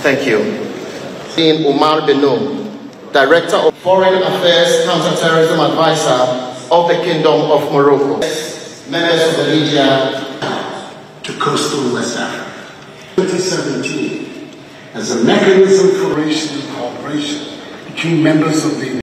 Thank you. Dean Umar Benoum, Director of Foreign Affairs Counterterrorism Advisor of the Kingdom of Morocco. Members of the media. To coastal West Africa. 2017 as a mechanism for racial cooperation between members of the